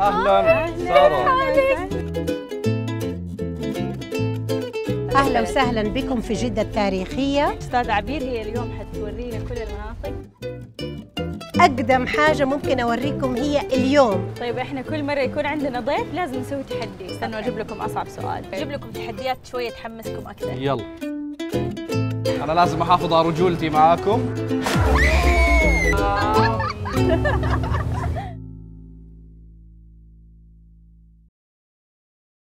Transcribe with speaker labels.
Speaker 1: أهلا. ساره
Speaker 2: أهلا وسهلا بكم في جدة التاريخية.
Speaker 3: أستاذ عبير هي اليوم حتورينا كل المناطق.
Speaker 2: أقدم حاجة ممكن أوريكم هي اليوم.
Speaker 3: طيب إحنا كل مرة يكون عندنا ضيف لازم نسوي تحدي. استنوا أجيب لكم أصعب سؤال. طيب. أجيب لكم تحديات شوية تحمسكم أكثر.
Speaker 1: يلا. أنا لازم أحافظ على رجولتي معاكم.